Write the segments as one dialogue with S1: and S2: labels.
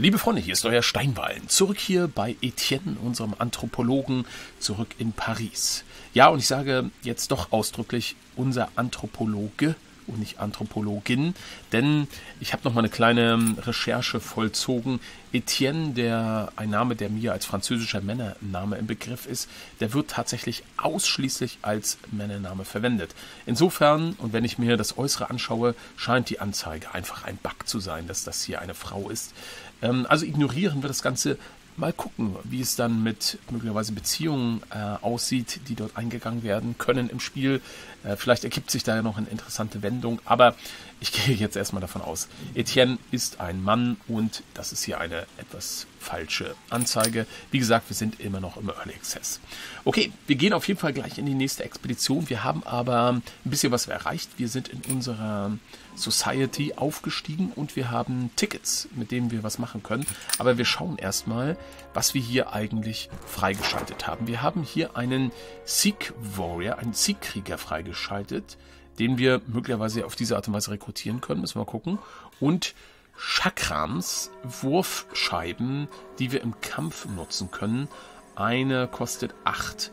S1: Liebe Freunde, hier ist euer Steinwallen. Zurück hier bei Etienne, unserem Anthropologen, zurück in Paris. Ja, und ich sage jetzt doch ausdrücklich unser Anthropologe und nicht Anthropologin, denn ich habe noch mal eine kleine Recherche vollzogen. Etienne, der ein Name, der mir als französischer Männername im Begriff ist, der wird tatsächlich ausschließlich als Männername verwendet. Insofern, und wenn ich mir das Äußere anschaue, scheint die Anzeige einfach ein Bug zu sein, dass das hier eine Frau ist. Ähm, also ignorieren wir das Ganze mal gucken, wie es dann mit möglicherweise Beziehungen äh, aussieht, die dort eingegangen werden können im Spiel. Äh, vielleicht ergibt sich da ja noch eine interessante Wendung, aber ich gehe jetzt erstmal davon aus, Etienne ist ein Mann und das ist hier eine etwas falsche Anzeige. Wie gesagt, wir sind immer noch im Early Access. Okay, wir gehen auf jeden Fall gleich in die nächste Expedition. Wir haben aber ein bisschen was erreicht. Wir sind in unserer Society aufgestiegen und wir haben Tickets, mit denen wir was machen können. Aber wir schauen erstmal, was wir hier eigentlich freigeschaltet haben. Wir haben hier einen Sikh Warrior, einen Sikh-Krieger freigeschaltet, den wir möglicherweise auf diese Art und Weise rekrutieren können. Müssen wir mal gucken. Und Chakrams, Wurfscheiben, die wir im Kampf nutzen können. Eine kostet 8.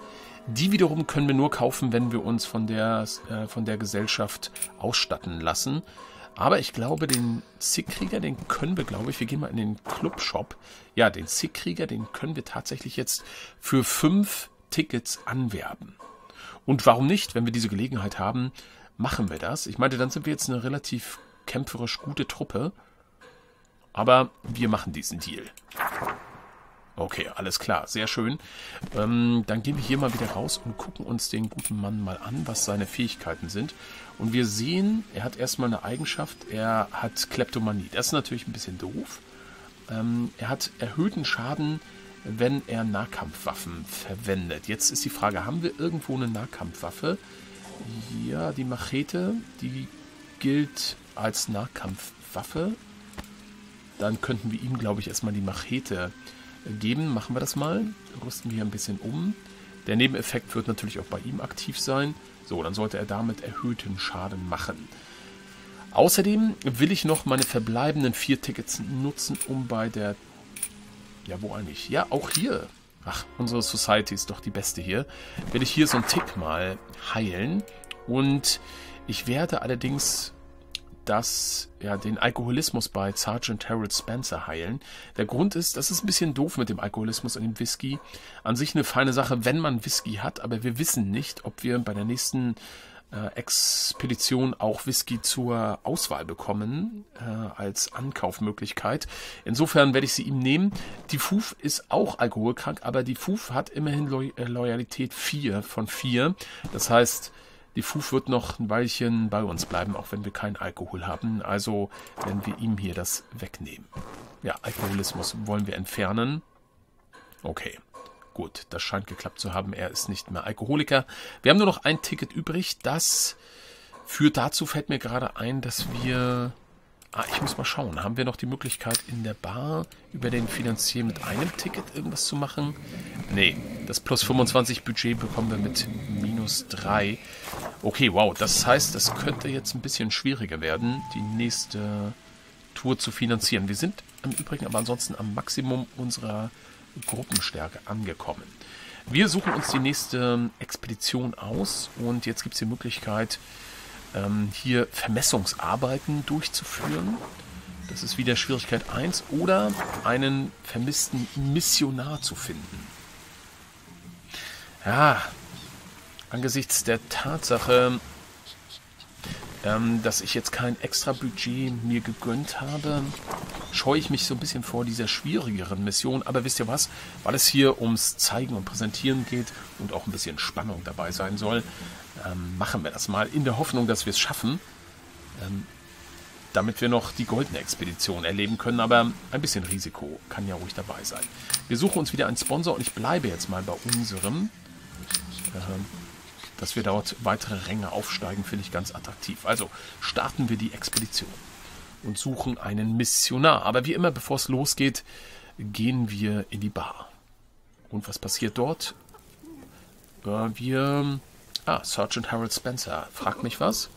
S1: Die wiederum können wir nur kaufen, wenn wir uns von der, äh, von der Gesellschaft ausstatten lassen. Aber ich glaube, den Sickkrieger, den können wir, glaube ich, wir gehen mal in den Clubshop. Ja, den Sickkrieger, den können wir tatsächlich jetzt für fünf Tickets anwerben. Und warum nicht, wenn wir diese Gelegenheit haben, machen wir das. Ich meinte, dann sind wir jetzt eine relativ kämpferisch gute Truppe. Aber wir machen diesen Deal. Okay, alles klar, sehr schön. Ähm, dann gehen wir hier mal wieder raus und gucken uns den guten Mann mal an, was seine Fähigkeiten sind. Und wir sehen, er hat erstmal eine Eigenschaft, er hat Kleptomanie. Das ist natürlich ein bisschen doof. Ähm, er hat erhöhten Schaden, wenn er Nahkampfwaffen verwendet. Jetzt ist die Frage, haben wir irgendwo eine Nahkampfwaffe? Ja, die Machete, die gilt als Nahkampfwaffe. Dann könnten wir ihm, glaube ich, erstmal die Machete geben. Machen wir das mal. Rüsten wir ein bisschen um. Der Nebeneffekt wird natürlich auch bei ihm aktiv sein. So, dann sollte er damit erhöhten Schaden machen. Außerdem will ich noch meine verbleibenden vier Tickets nutzen, um bei der... Ja, wo eigentlich? Ja, auch hier. Ach, unsere Society ist doch die beste hier. Will ich hier so einen Tick mal heilen. Und ich werde allerdings das, ja, den Alkoholismus bei Sergeant Harold Spencer heilen. Der Grund ist, das ist ein bisschen doof mit dem Alkoholismus und dem Whisky. An sich eine feine Sache, wenn man Whisky hat, aber wir wissen nicht, ob wir bei der nächsten äh, Expedition auch Whisky zur Auswahl bekommen äh, als Ankaufmöglichkeit. Insofern werde ich sie ihm nehmen. Die Fuf ist auch alkoholkrank, aber die Fuf hat immerhin Lo äh, Loyalität 4 von 4. Das heißt, die Fuf wird noch ein Weilchen bei uns bleiben, auch wenn wir keinen Alkohol haben. Also werden wir ihm hier das wegnehmen. Ja, Alkoholismus wollen wir entfernen. Okay, gut, das scheint geklappt zu haben. Er ist nicht mehr Alkoholiker. Wir haben nur noch ein Ticket übrig. Das führt dazu, fällt mir gerade ein, dass wir Ah, ich muss mal schauen. Haben wir noch die Möglichkeit in der Bar über den Finanzier mit einem Ticket irgendwas zu machen? Nee, das plus 25 Budget bekommen wir mit minus 3. Okay, wow. Das heißt, das könnte jetzt ein bisschen schwieriger werden, die nächste Tour zu finanzieren. Wir sind im Übrigen aber ansonsten am Maximum unserer Gruppenstärke angekommen. Wir suchen uns die nächste Expedition aus und jetzt gibt es die Möglichkeit, ähm, hier Vermessungsarbeiten durchzuführen. Das ist wieder Schwierigkeit 1. Oder einen vermissten Missionar zu finden. Ja, angesichts der Tatsache, ähm, dass ich jetzt kein extra Budget mir gegönnt habe, scheue ich mich so ein bisschen vor dieser schwierigeren Mission. Aber wisst ihr was? Weil es hier ums Zeigen und Präsentieren geht und auch ein bisschen Spannung dabei sein soll, ähm, machen wir das mal in der Hoffnung, dass wir es schaffen. Ähm, damit wir noch die goldene Expedition erleben können, aber ein bisschen Risiko kann ja ruhig dabei sein. Wir suchen uns wieder einen Sponsor und ich bleibe jetzt mal bei unserem. Äh, dass wir dort weitere Ränge aufsteigen, finde ich ganz attraktiv. Also starten wir die Expedition und suchen einen Missionar. Aber wie immer, bevor es losgeht, gehen wir in die Bar. Und was passiert dort? Wir Ah, Sergeant Harold Spencer. Fragt mich was?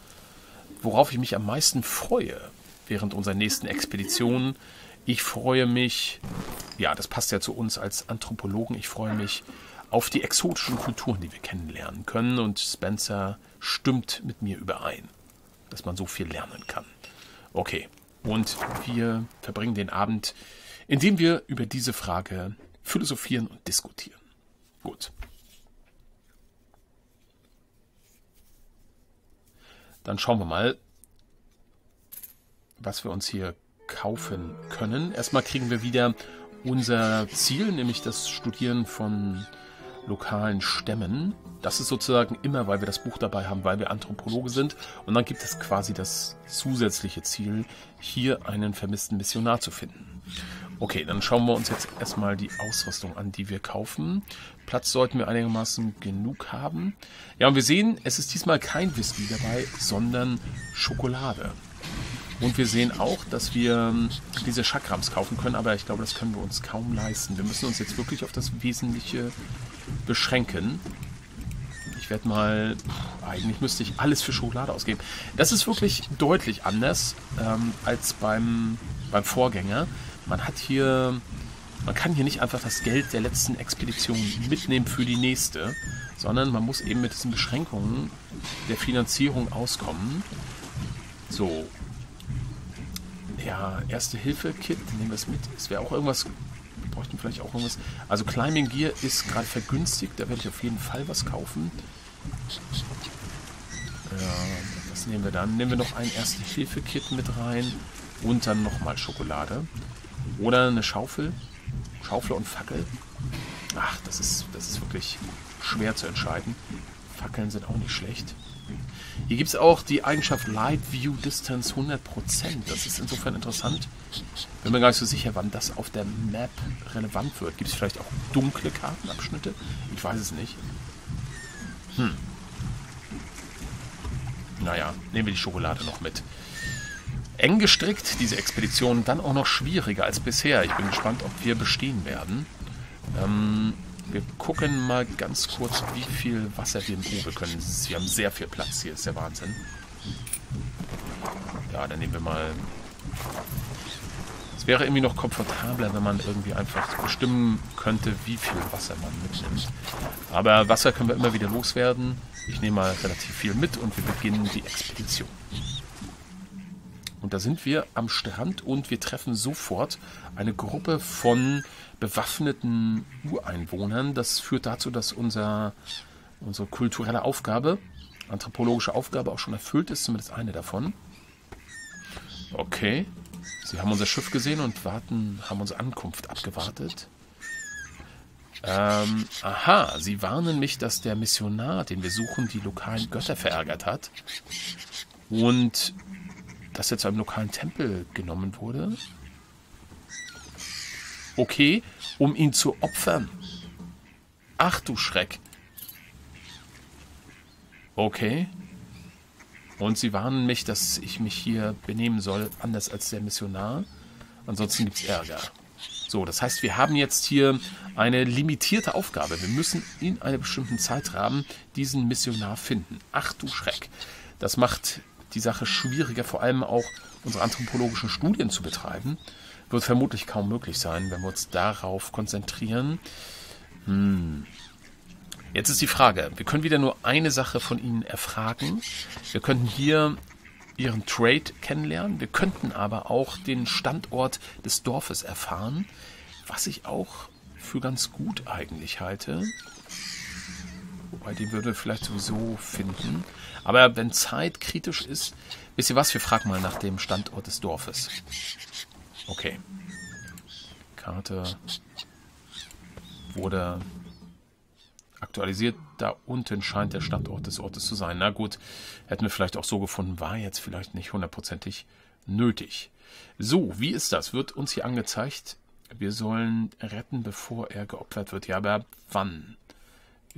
S1: Worauf ich mich am meisten freue während unserer nächsten Expedition Ich freue mich, ja, das passt ja zu uns als Anthropologen, ich freue mich auf die exotischen Kulturen, die wir kennenlernen können. Und Spencer stimmt mit mir überein, dass man so viel lernen kann. Okay, und wir verbringen den Abend, indem wir über diese Frage philosophieren und diskutieren. Gut. Dann schauen wir mal, was wir uns hier kaufen können. Erstmal kriegen wir wieder unser Ziel, nämlich das Studieren von lokalen Stämmen. Das ist sozusagen immer, weil wir das Buch dabei haben, weil wir Anthropologe sind. Und dann gibt es quasi das zusätzliche Ziel, hier einen vermissten Missionar zu finden. Okay, dann schauen wir uns jetzt erstmal die Ausrüstung an, die wir kaufen. Platz sollten wir einigermaßen genug haben. Ja, und wir sehen, es ist diesmal kein Whisky dabei, sondern Schokolade. Und wir sehen auch, dass wir diese Chakrams kaufen können, aber ich glaube, das können wir uns kaum leisten. Wir müssen uns jetzt wirklich auf das Wesentliche beschränken. Ich werde mal, eigentlich müsste ich alles für Schokolade ausgeben. Das ist wirklich deutlich anders ähm, als beim, beim Vorgänger. Man hat hier, man kann hier nicht einfach das Geld der letzten Expedition mitnehmen für die nächste, sondern man muss eben mit diesen Beschränkungen der Finanzierung auskommen. So. Ja, Erste-Hilfe-Kit, nehmen wir es mit. Es wäre auch irgendwas bräuchten vielleicht auch irgendwas. Also Climbing Gear ist gerade vergünstigt, da werde ich auf jeden Fall was kaufen. Ja, was nehmen wir dann? Nehmen wir noch ein Erste-Hilfe-Kit mit rein und dann nochmal Schokolade. Oder eine Schaufel. Schaufel und Fackel. Ach, das ist, das ist wirklich schwer zu entscheiden. Fackeln sind auch nicht schlecht. Hier gibt es auch die Eigenschaft Light View Distance 100%. Das ist insofern interessant. Bin mir gar nicht so sicher, wann das auf der Map relevant wird. Gibt es vielleicht auch dunkle Kartenabschnitte? Ich weiß es nicht. Hm. Naja, nehmen wir die Schokolade noch mit. Eng gestrickt, diese Expedition, dann auch noch schwieriger als bisher. Ich bin gespannt, ob wir bestehen werden. Ähm, wir gucken mal ganz kurz, wie viel Wasser wir im Uwe können. Wir haben sehr viel Platz hier, ist der Wahnsinn. Ja, dann nehmen wir mal... Es wäre irgendwie noch komfortabler, wenn man irgendwie einfach bestimmen könnte, wie viel Wasser man mitnimmt. Aber Wasser können wir immer wieder loswerden. Ich nehme mal relativ viel mit und wir beginnen die Expedition. Und da sind wir am Strand und wir treffen sofort eine Gruppe von bewaffneten Ureinwohnern. Das führt dazu, dass unser, unsere kulturelle Aufgabe, anthropologische Aufgabe auch schon erfüllt ist, zumindest eine davon. Okay. Sie haben unser Schiff gesehen und warten, haben unsere Ankunft abgewartet. Ähm, aha, sie warnen mich, dass der Missionar, den wir suchen, die lokalen Götter verärgert hat. Und dass er zu einem lokalen Tempel genommen wurde. Okay, um ihn zu opfern. Ach du Schreck. Okay. Und sie warnen mich, dass ich mich hier benehmen soll, anders als der Missionar. Ansonsten gibt es Ärger. So, das heißt, wir haben jetzt hier eine limitierte Aufgabe. Wir müssen in einem bestimmten Zeitrahmen diesen Missionar finden. Ach du Schreck. Das macht die Sache schwieriger, vor allem auch unsere anthropologischen Studien zu betreiben wird vermutlich kaum möglich sein, wenn wir uns darauf konzentrieren. Hm. Jetzt ist die Frage, wir können wieder nur eine Sache von Ihnen erfragen. Wir könnten hier Ihren Trade kennenlernen. Wir könnten aber auch den Standort des Dorfes erfahren, was ich auch für ganz gut eigentlich halte. Wobei den würden wir vielleicht sowieso finden. Aber wenn Zeit kritisch ist, wisst ihr was, wir fragen mal nach dem Standort des Dorfes. Okay. Karte wurde aktualisiert. Da unten scheint der Standort des Ortes zu sein. Na gut, hätten wir vielleicht auch so gefunden, war jetzt vielleicht nicht hundertprozentig nötig. So, wie ist das? Wird uns hier angezeigt, wir sollen retten, bevor er geopfert wird. Ja, aber wann?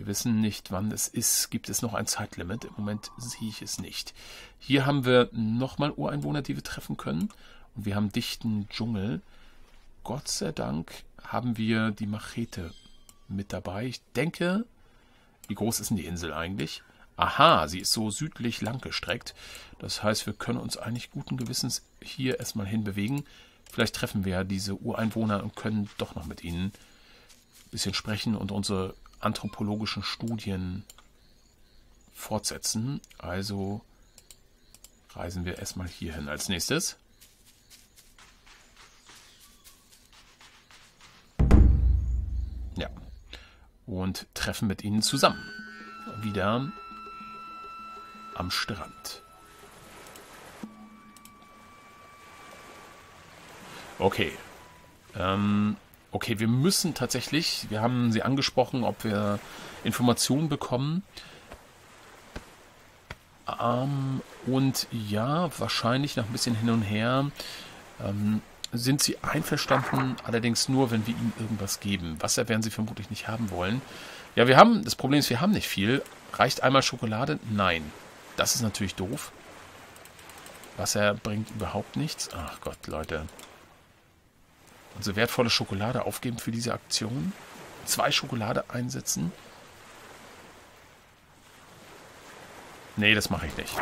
S1: Wir wissen nicht, wann es ist. Gibt es noch ein Zeitlimit? Im Moment sehe ich es nicht. Hier haben wir nochmal Ureinwohner, die wir treffen können und wir haben dichten Dschungel. Gott sei Dank haben wir die Machete mit dabei. Ich denke, wie groß ist denn die Insel eigentlich? Aha, sie ist so südlich langgestreckt. Das heißt, wir können uns eigentlich guten Gewissens hier erstmal hinbewegen. Vielleicht treffen wir ja diese Ureinwohner und können doch noch mit ihnen ein bisschen sprechen und unsere anthropologischen Studien fortsetzen. Also reisen wir erstmal hierhin als nächstes. Ja. Und treffen mit ihnen zusammen. Wieder am Strand. Okay. Ähm, okay, wir müssen tatsächlich, wir haben sie angesprochen, ob wir Informationen bekommen. Ähm, und ja, wahrscheinlich noch ein bisschen hin und her. Ähm, sind sie einverstanden, allerdings nur, wenn wir ihnen irgendwas geben. Wasser werden sie vermutlich nicht haben wollen. Ja, wir haben, das Problem ist, wir haben nicht viel. Reicht einmal Schokolade? Nein. Das ist natürlich doof. Wasser bringt überhaupt nichts. Ach Gott, Leute. Unsere wertvolle Schokolade aufgeben für diese Aktion. Zwei Schokolade einsetzen. Nee, das mache ich nicht.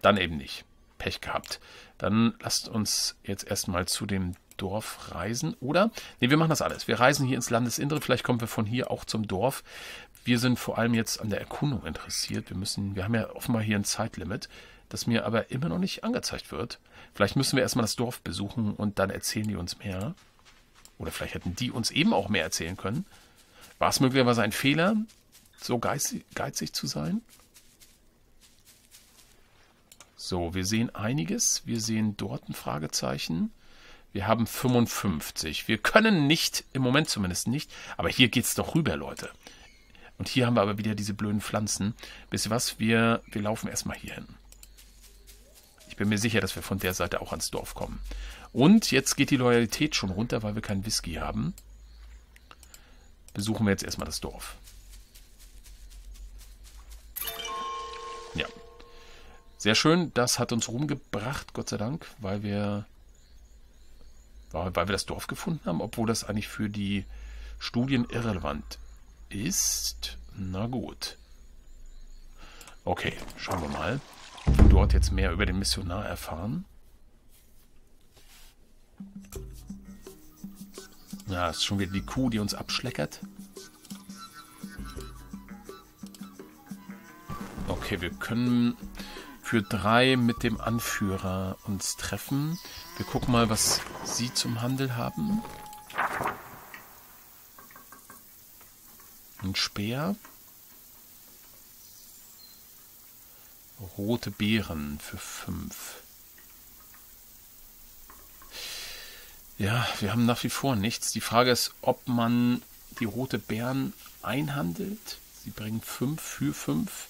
S1: Dann eben nicht. Pech gehabt. Dann lasst uns jetzt erstmal zu dem Dorf reisen. Oder? Nee, wir machen das alles. Wir reisen hier ins Landesinnere. Vielleicht kommen wir von hier auch zum Dorf. Wir sind vor allem jetzt an der Erkundung interessiert. Wir müssen, wir haben ja offenbar hier ein Zeitlimit, das mir aber immer noch nicht angezeigt wird. Vielleicht müssen wir erstmal das Dorf besuchen und dann erzählen die uns mehr. Oder vielleicht hätten die uns eben auch mehr erzählen können. War es möglicherweise ein Fehler, so geizig, geizig zu sein? So, wir sehen einiges. Wir sehen dort ein Fragezeichen. Wir haben 55. Wir können nicht, im Moment zumindest nicht, aber hier geht es doch rüber, Leute. Und hier haben wir aber wieder diese blöden Pflanzen. Wisst ihr was? Wir, wir laufen erstmal hier hin. Ich bin mir sicher, dass wir von der Seite auch ans Dorf kommen. Und jetzt geht die Loyalität schon runter, weil wir keinen Whisky haben. Besuchen wir jetzt erstmal das Dorf. Ja. Sehr schön. Das hat uns rumgebracht, Gott sei Dank, weil wir, weil wir das Dorf gefunden haben, obwohl das eigentlich für die Studien irrelevant ist. Na gut. Okay, schauen wir mal dort jetzt mehr über den Missionar erfahren. Ja, ist schon wieder die Kuh, die uns abschleckert. Okay, wir können für drei mit dem Anführer uns treffen. Wir gucken mal, was sie zum Handel haben. Ein Speer. Rote Beeren für fünf. Ja, wir haben nach wie vor nichts. Die Frage ist, ob man die rote Beeren einhandelt. Sie bringen fünf für fünf.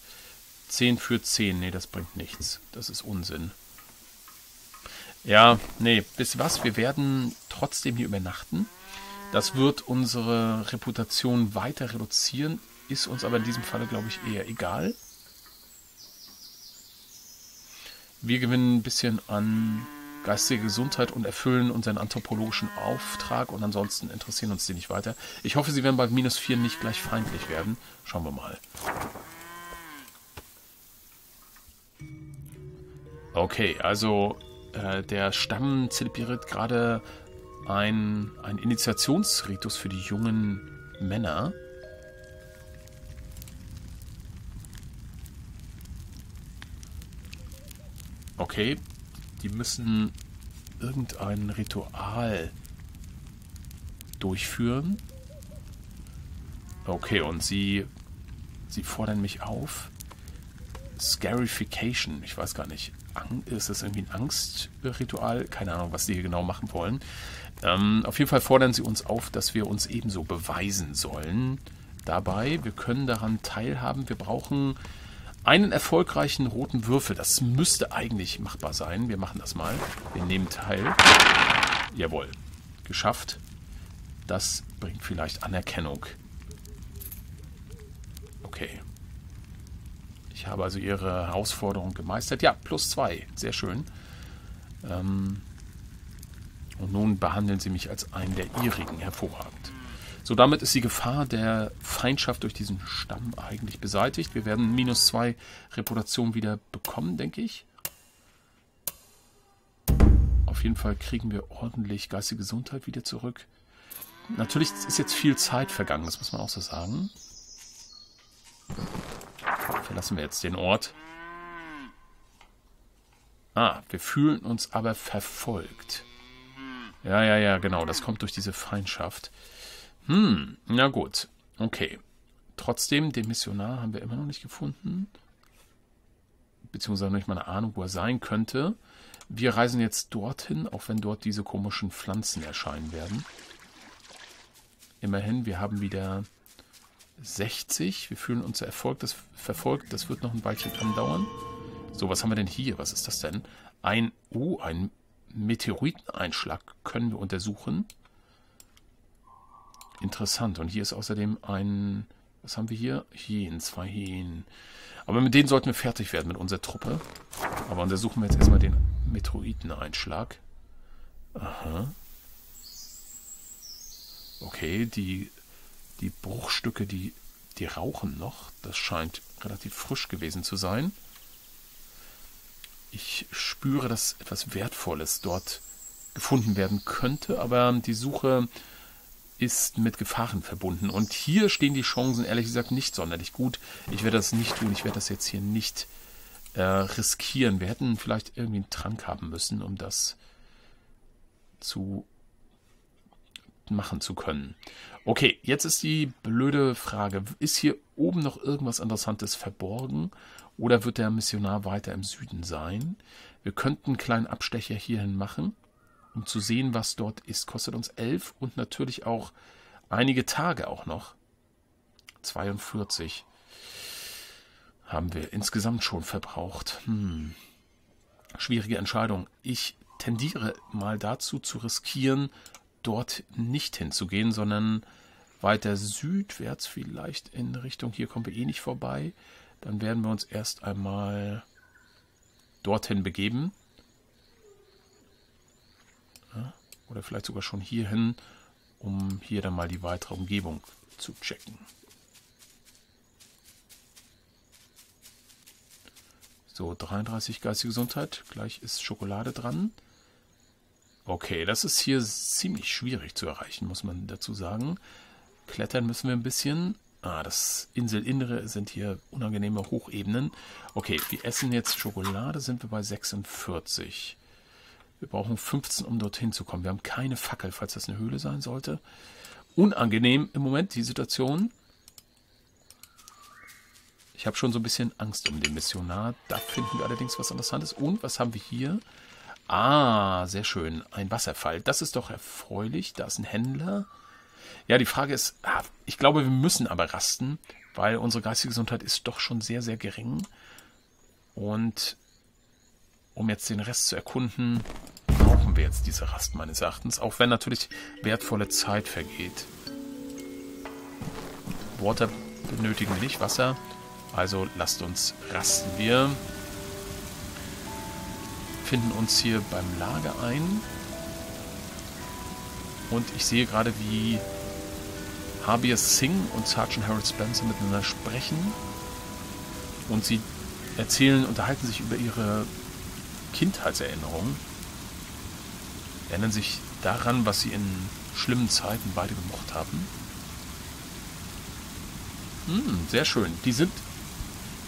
S1: Zehn für zehn. Nee, das bringt nichts. Das ist Unsinn. Ja, nee, wisst ihr was? Wir werden trotzdem hier übernachten. Das wird unsere Reputation weiter reduzieren, ist uns aber in diesem Falle, glaube ich, eher egal. Wir gewinnen ein bisschen an geistige Gesundheit und erfüllen unseren anthropologischen Auftrag und ansonsten interessieren uns die nicht weiter. Ich hoffe, sie werden bei minus 4 nicht gleich feindlich werden. Schauen wir mal. Okay, also äh, der Stamm zelebriert gerade ein, ein Initiationsritus für die jungen Männer. Okay, die müssen irgendein Ritual durchführen. Okay, und sie, sie fordern mich auf. Scarification, ich weiß gar nicht. Ist das irgendwie ein Angstritual? Keine Ahnung, was die hier genau machen wollen. Ähm, auf jeden Fall fordern sie uns auf, dass wir uns ebenso beweisen sollen. Dabei, wir können daran teilhaben. Wir brauchen einen erfolgreichen roten Würfel. Das müsste eigentlich machbar sein. Wir machen das mal. Wir nehmen teil. Jawohl. Geschafft. Das bringt vielleicht Anerkennung. Okay. Ich habe also Ihre Herausforderung gemeistert. Ja, plus zwei. Sehr schön. Ähm und nun behandeln Sie mich als einen der Ihrigen. Hervorragend. So, damit ist die Gefahr der Feindschaft durch diesen Stamm eigentlich beseitigt. Wir werden minus zwei Reputation wieder bekommen, denke ich. Auf jeden Fall kriegen wir ordentlich geistige Gesundheit wieder zurück. Natürlich ist jetzt viel Zeit vergangen, das muss man auch so sagen. Verlassen wir jetzt den Ort. Ah, wir fühlen uns aber verfolgt. Ja, ja, ja, genau, das kommt durch diese Feindschaft. Hm, na gut, okay. Trotzdem, den Missionar haben wir immer noch nicht gefunden. Beziehungsweise nicht mal eine Ahnung, wo er sein könnte. Wir reisen jetzt dorthin, auch wenn dort diese komischen Pflanzen erscheinen werden. Immerhin, wir haben wieder 60. Wir fühlen uns Erfolg, das verfolgt. Das wird noch ein Weilchen andauern. So, was haben wir denn hier? Was ist das denn? Ein, oh, ein Meteoriteneinschlag können wir untersuchen. Interessant. Und hier ist außerdem ein, was haben wir hier? Hyänen, zwei Hyänen. Aber mit denen sollten wir fertig werden mit unserer Truppe. Aber untersuchen wir jetzt erstmal den Meteoriteneinschlag. Aha. Okay, die, die Bruchstücke, die, die rauchen noch. Das scheint relativ frisch gewesen zu sein. Ich spüre, dass etwas Wertvolles dort gefunden werden könnte, aber die Suche ist mit Gefahren verbunden. Und hier stehen die Chancen ehrlich gesagt nicht sonderlich gut. Ich werde das nicht tun. Ich werde das jetzt hier nicht äh, riskieren. Wir hätten vielleicht irgendwie einen Trank haben müssen, um das zu machen zu können. Okay, jetzt ist die blöde Frage, ist hier oben noch irgendwas Interessantes verborgen oder wird der Missionar weiter im Süden sein? Wir könnten einen kleinen Abstecher hierhin machen, um zu sehen, was dort ist. Kostet uns 11 und natürlich auch einige Tage auch noch. 42 haben wir insgesamt schon verbraucht. Hm. Schwierige Entscheidung. Ich tendiere mal dazu zu riskieren, dort nicht hinzugehen, sondern weiter südwärts vielleicht in Richtung, hier kommen wir eh nicht vorbei. Dann werden wir uns erst einmal dorthin begeben. Ja, oder vielleicht sogar schon hierhin, um hier dann mal die weitere Umgebung zu checken. So, 33 geistige Gesundheit. Gleich ist Schokolade dran. Okay, das ist hier ziemlich schwierig zu erreichen, muss man dazu sagen. Klettern müssen wir ein bisschen. Ah, das Inselinnere sind hier unangenehme Hochebenen. Okay, wir essen jetzt Schokolade, sind wir bei 46. Wir brauchen 15, um dorthin zu kommen. Wir haben keine Fackel, falls das eine Höhle sein sollte. Unangenehm im Moment die Situation. Ich habe schon so ein bisschen Angst um den Missionar. Da finden wir allerdings was Interessantes. Und was haben wir hier? Ah, sehr schön. Ein Wasserfall. Das ist doch erfreulich. Da ist ein Händler. Ja, die Frage ist, ah, ich glaube, wir müssen aber rasten, weil unsere geistige Gesundheit ist doch schon sehr, sehr gering. Und um jetzt den Rest zu erkunden, brauchen wir jetzt diese Rast meines Erachtens, auch wenn natürlich wertvolle Zeit vergeht. Water benötigen wir nicht, Wasser. Also lasst uns rasten. Wir finden uns hier beim Lager ein. Und ich sehe gerade, wie Habir Singh und Sergeant Harold Spencer miteinander sprechen. Und sie erzählen, unterhalten sich über ihre Kindheitserinnerungen. Erinnern sich daran, was sie in schlimmen Zeiten beide gemocht haben. Hm, sehr schön. Die sind,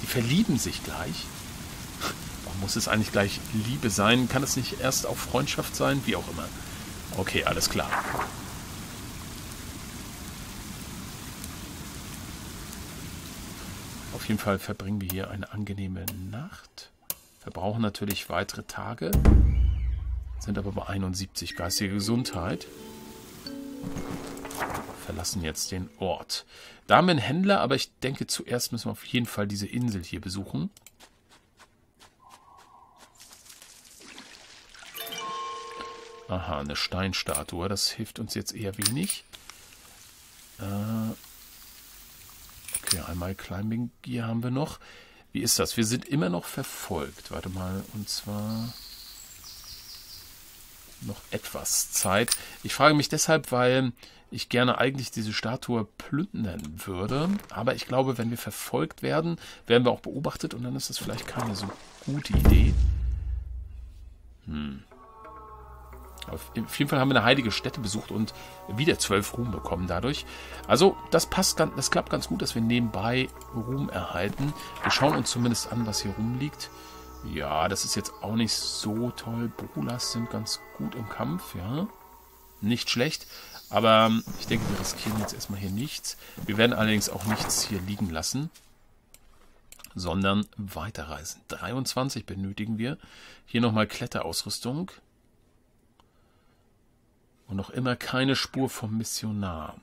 S1: die verlieben sich gleich. Muss es eigentlich gleich Liebe sein? Kann es nicht erst auch Freundschaft sein? Wie auch immer. Okay, alles klar. Auf jeden Fall verbringen wir hier eine angenehme Nacht. Verbrauchen natürlich weitere Tage. Sind aber bei 71 geistige Gesundheit. Verlassen jetzt den Ort. Da haben wir einen Händler, aber ich denke zuerst müssen wir auf jeden Fall diese Insel hier besuchen. Aha, eine Steinstatue. Das hilft uns jetzt eher wenig. Äh, okay, einmal Climbing Gear haben wir noch. Wie ist das? Wir sind immer noch verfolgt. Warte mal, und zwar noch etwas Zeit. Ich frage mich deshalb, weil ich gerne eigentlich diese Statue plündern würde. Aber ich glaube, wenn wir verfolgt werden, werden wir auch beobachtet und dann ist das vielleicht keine so gute Idee. Hm. Auf jeden Fall haben wir eine heilige Stätte besucht und wieder zwölf Ruhm bekommen dadurch. Also das passt ganz, das klappt ganz gut, dass wir nebenbei Ruhm erhalten. Wir schauen uns zumindest an, was hier rumliegt. Ja, das ist jetzt auch nicht so toll. Brulas sind ganz gut im Kampf, ja. Nicht schlecht. Aber ähm, ich denke, wir riskieren jetzt erstmal hier nichts. Wir werden allerdings auch nichts hier liegen lassen, sondern weiterreisen. 23 benötigen wir. Hier nochmal Kletterausrüstung. Und noch immer keine Spur vom Missionar.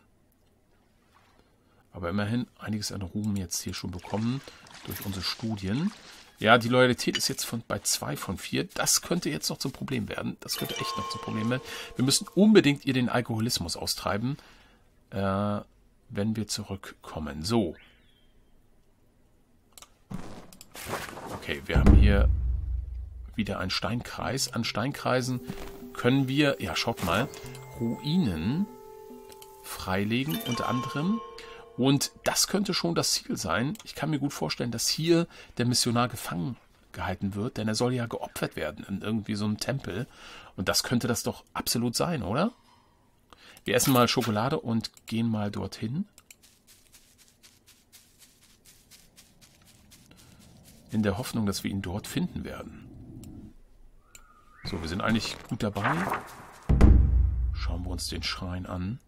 S1: Aber immerhin einiges an Ruhm jetzt hier schon bekommen durch unsere Studien. Ja, die Loyalität ist jetzt von, bei 2 von 4. Das könnte jetzt noch zum Problem werden. Das könnte echt noch zum Problem werden. Wir müssen unbedingt ihr den Alkoholismus austreiben, äh, wenn wir zurückkommen. So. Okay, wir haben hier wieder einen Steinkreis. An Steinkreisen können wir, ja, schaut mal, Ruinen freilegen, unter anderem. Und das könnte schon das Ziel sein. Ich kann mir gut vorstellen, dass hier der Missionar gefangen gehalten wird, denn er soll ja geopfert werden in irgendwie so einem Tempel. Und das könnte das doch absolut sein, oder? Wir essen mal Schokolade und gehen mal dorthin. In der Hoffnung, dass wir ihn dort finden werden. So, wir sind eigentlich gut dabei. Schauen wir uns den Schrein an.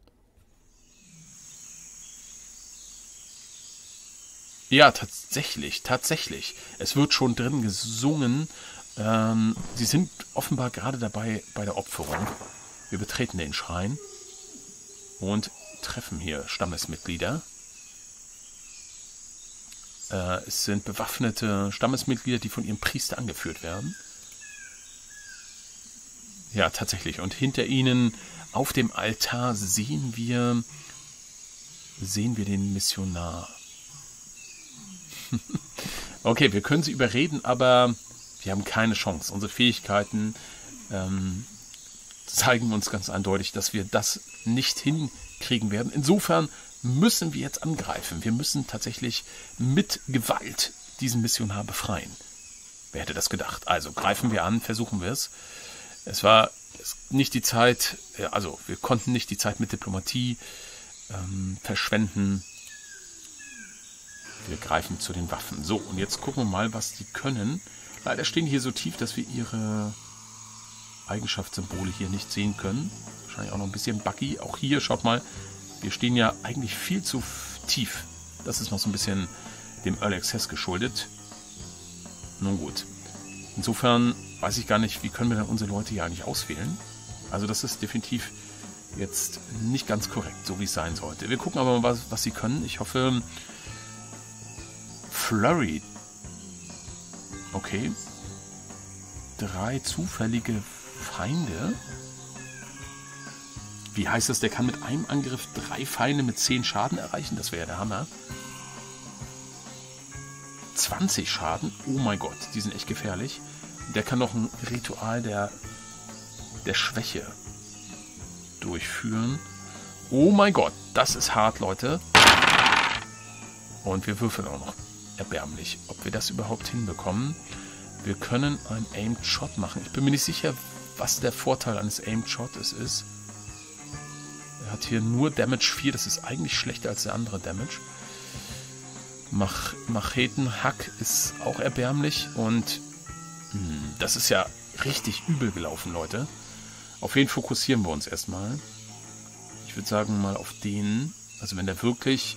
S1: Ja, tatsächlich, tatsächlich. Es wird schon drin gesungen. Ähm, sie sind offenbar gerade dabei bei der Opferung. Wir betreten den Schrein und treffen hier Stammesmitglieder. Äh, es sind bewaffnete Stammesmitglieder, die von ihrem Priester angeführt werden. Ja, tatsächlich. Und hinter ihnen auf dem Altar sehen wir sehen wir den Missionar. okay, wir können sie überreden, aber wir haben keine Chance. Unsere Fähigkeiten ähm, zeigen uns ganz eindeutig, dass wir das nicht hinkriegen werden. Insofern müssen wir jetzt angreifen. Wir müssen tatsächlich mit Gewalt diesen Missionar befreien. Wer hätte das gedacht? Also greifen wir an, versuchen wir es. Es war nicht die Zeit, also wir konnten nicht die Zeit mit Diplomatie ähm, verschwenden. Wir greifen zu den Waffen. So, und jetzt gucken wir mal, was die können. Leider stehen hier so tief, dass wir ihre Eigenschaftssymbole hier nicht sehen können. Wahrscheinlich auch noch ein bisschen buggy. Auch hier, schaut mal, wir stehen ja eigentlich viel zu tief. Das ist noch so ein bisschen dem Early Access geschuldet. Nun gut. Insofern weiß ich gar nicht, wie können wir dann unsere Leute hier eigentlich auswählen. Also das ist definitiv jetzt nicht ganz korrekt, so wie es sein sollte. Wir gucken aber mal, was, was sie können. Ich hoffe, Flurry. Okay. Drei zufällige Feinde. Wie heißt das? Der kann mit einem Angriff drei Feinde mit 10 Schaden erreichen. Das wäre ja der Hammer. 20 Schaden. Oh mein Gott, die sind echt gefährlich. Der kann noch ein Ritual der, der Schwäche durchführen. Oh mein Gott, das ist hart, Leute. Und wir würfeln auch noch erbärmlich, ob wir das überhaupt hinbekommen. Wir können ein Aimed Shot machen. Ich bin mir nicht sicher, was der Vorteil eines Aimed Shots ist. Er hat hier nur Damage 4, das ist eigentlich schlechter als der andere Damage. Mach Machetenhack ist auch erbärmlich und das ist ja richtig übel gelaufen, Leute. Auf wen fokussieren wir uns erstmal? Ich würde sagen mal auf den. Also wenn der wirklich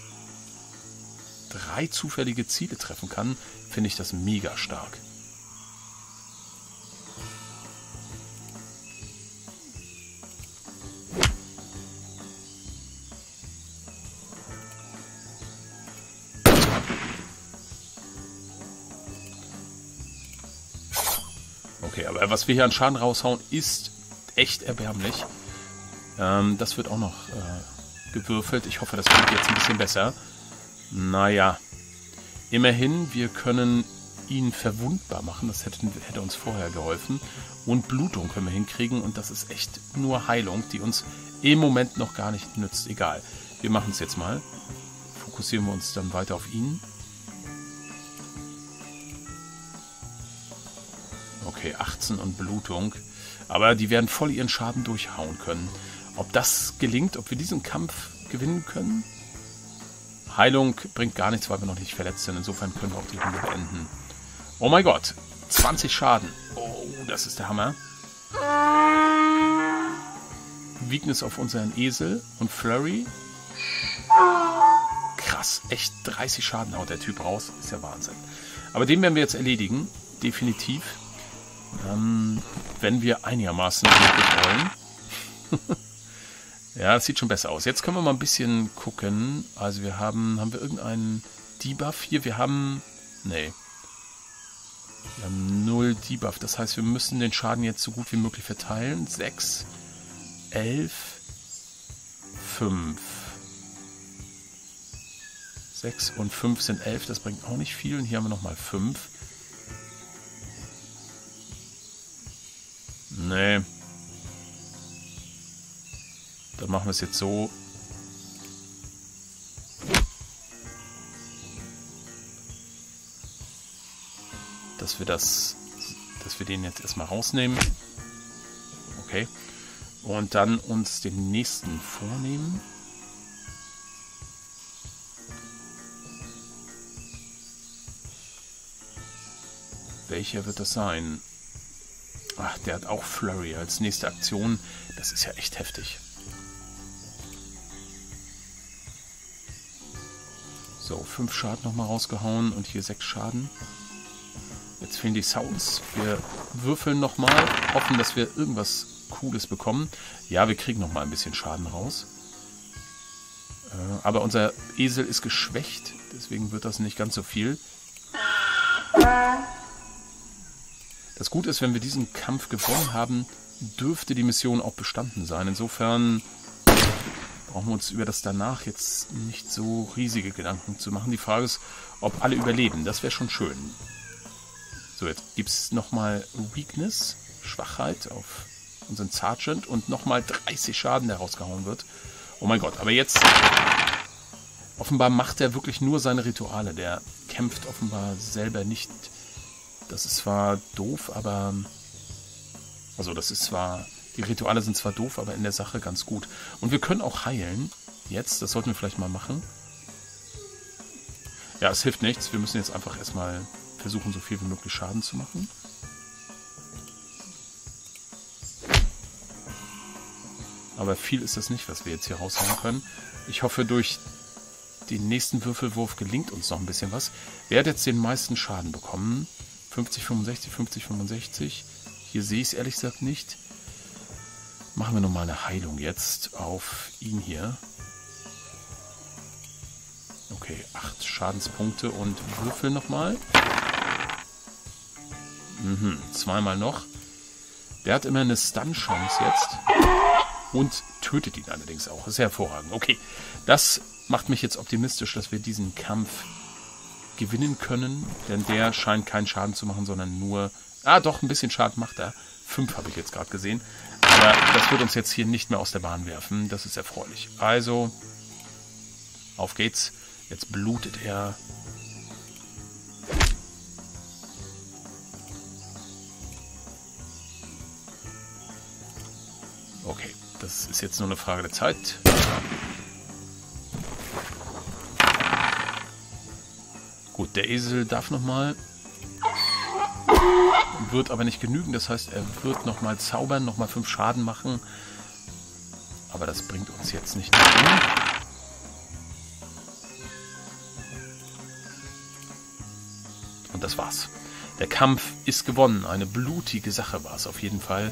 S1: drei zufällige Ziele treffen kann, finde ich das mega stark. Was wir hier an Schaden raushauen, ist echt erbärmlich. Ähm, das wird auch noch äh, gewürfelt. Ich hoffe, das wird jetzt ein bisschen besser. Naja, immerhin, wir können ihn verwundbar machen. Das hätte, hätte, uns vorher geholfen. Und Blutung können wir hinkriegen. Und das ist echt nur Heilung, die uns im Moment noch gar nicht nützt. Egal. Wir machen es jetzt mal. Fokussieren wir uns dann weiter auf ihn. Okay, 18 und Blutung. Aber die werden voll ihren Schaden durchhauen können. Ob das gelingt, ob wir diesen Kampf gewinnen können? Heilung bringt gar nichts, weil wir noch nicht verletzt sind. Insofern können wir auch die Runde beenden. Oh mein Gott. 20 Schaden. Oh, das ist der Hammer. Weakness auf unseren Esel und Flurry. Krass, echt 30 Schaden haut der Typ raus. Ist ja Wahnsinn. Aber den werden wir jetzt erledigen. Definitiv. Ähm, wenn wir einigermaßen wollen. ja, das sieht schon besser aus. Jetzt können wir mal ein bisschen gucken. Also wir haben, haben wir irgendeinen Debuff hier? Wir haben, nee. Wir haben 0 Debuff. Das heißt, wir müssen den Schaden jetzt so gut wie möglich verteilen. 6, 11, 5. 6 und 5 sind 11, das bringt auch nicht viel. Und hier haben wir nochmal 5. Nee. Dann machen wir es jetzt so. Dass wir das, dass wir den jetzt erstmal rausnehmen. Okay. Und dann uns den nächsten vornehmen. Welcher wird das sein? Ach, der hat auch Flurry als nächste Aktion. Das ist ja echt heftig. So, 5 Schaden nochmal rausgehauen und hier 6 Schaden. Jetzt fehlen die Sounds. Wir würfeln nochmal, hoffen, dass wir irgendwas Cooles bekommen. Ja, wir kriegen nochmal ein bisschen Schaden raus. Äh, aber unser Esel ist geschwächt, deswegen wird das nicht ganz so viel. Das Gute ist, wenn wir diesen Kampf gewonnen haben, dürfte die Mission auch bestanden sein. Insofern brauchen wir uns über das danach jetzt nicht so riesige Gedanken zu machen. Die Frage ist, ob alle überleben. Das wäre schon schön. So, jetzt gibt es nochmal Weakness, Schwachheit auf unseren Sergeant und nochmal 30 Schaden, der rausgehauen wird. Oh mein Gott, aber jetzt... Offenbar macht er wirklich nur seine Rituale. Der kämpft offenbar selber nicht das ist zwar doof, aber. Also, das ist zwar. Die Rituale sind zwar doof, aber in der Sache ganz gut. Und wir können auch heilen. Jetzt, das sollten wir vielleicht mal machen. Ja, es hilft nichts. Wir müssen jetzt einfach erstmal versuchen, so viel wie möglich Schaden zu machen. Aber viel ist das nicht, was wir jetzt hier raushauen können. Ich hoffe, durch den nächsten Würfelwurf gelingt uns noch ein bisschen was. Wer hat jetzt den meisten Schaden bekommen? 50, 65, 50, 65. Hier sehe ich es ehrlich gesagt nicht. Machen wir nochmal eine Heilung jetzt auf ihn hier. Okay, 8 Schadenspunkte und Würfel nochmal. Mhm, zweimal noch. Der hat immer eine Stun-Chance jetzt. Und tötet ihn allerdings auch. Ist hervorragend. Okay, das macht mich jetzt optimistisch, dass wir diesen Kampf gewinnen können, denn der scheint keinen Schaden zu machen, sondern nur... Ah, doch, ein bisschen Schaden macht er. Fünf habe ich jetzt gerade gesehen. Aber das wird uns jetzt hier nicht mehr aus der Bahn werfen. Das ist erfreulich. Also, auf geht's. Jetzt blutet er. Okay, das ist jetzt nur eine Frage der Zeit. Gut, der Esel darf nochmal. Wird aber nicht genügen. Das heißt, er wird nochmal zaubern, nochmal 5 Schaden machen. Aber das bringt uns jetzt nicht hin. Und das war's. Der Kampf ist gewonnen. Eine blutige Sache war es auf jeden Fall.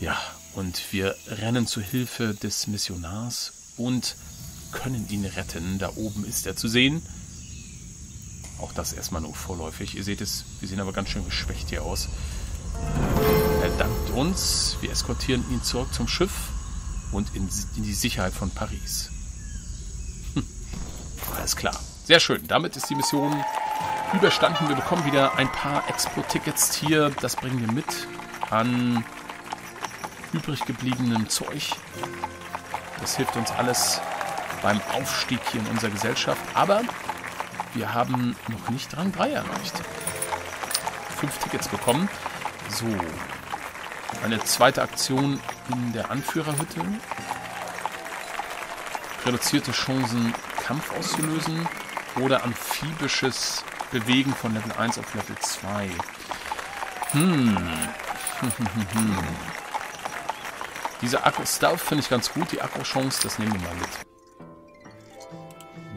S1: Ja, und wir rennen zur Hilfe des Missionars und können ihn retten. Da oben ist er zu sehen. Auch das erstmal nur vorläufig. Ihr seht es, wir sehen aber ganz schön geschwächt hier aus. Er dankt uns. Wir eskortieren ihn zurück zum Schiff und in, in die Sicherheit von Paris. Hm. Alles klar. Sehr schön. Damit ist die Mission überstanden. Wir bekommen wieder ein paar Expo-Tickets hier. Das bringen wir mit an übrig gebliebenem Zeug. Das hilft uns alles beim Aufstieg hier in unserer Gesellschaft. Aber wir haben noch nicht Rang 3 erreicht. Fünf Tickets bekommen. So. Eine zweite Aktion in der Anführerhütte. Reduzierte Chancen, Kampf auszulösen. Oder amphibisches Bewegen von Level 1 auf Level 2. Hm. Diese Akku-Stealth finde ich ganz gut. Die Akku-Chance, das nehmen wir mal mit.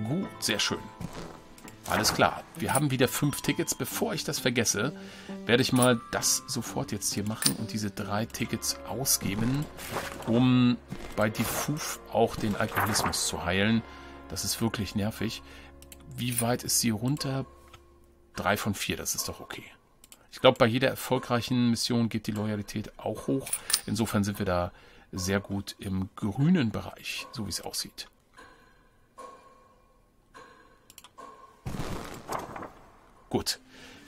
S1: Gut, sehr schön. Alles klar. Wir haben wieder fünf Tickets. Bevor ich das vergesse, werde ich mal das sofort jetzt hier machen und diese drei Tickets ausgeben, um bei Diffuf auch den Alkoholismus zu heilen. Das ist wirklich nervig. Wie weit ist sie runter? Drei von vier, das ist doch okay. Ich glaube, bei jeder erfolgreichen Mission geht die Loyalität auch hoch. Insofern sind wir da sehr gut im grünen Bereich, so wie es aussieht. Gut.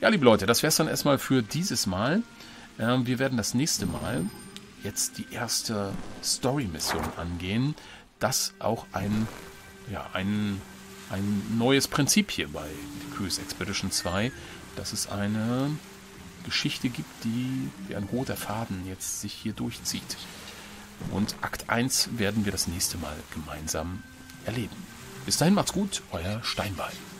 S1: Ja, liebe Leute, das wäre es dann erstmal für dieses Mal. Ähm, wir werden das nächste Mal jetzt die erste Story-Mission angehen. Das auch ein, ja, ein, ein neues Prinzip hier bei Cruise Expedition 2, dass es eine Geschichte gibt, die wie ein roter Faden jetzt sich hier durchzieht. Und Akt 1 werden wir das nächste Mal gemeinsam erleben. Bis dahin macht's gut, euer Steinbein.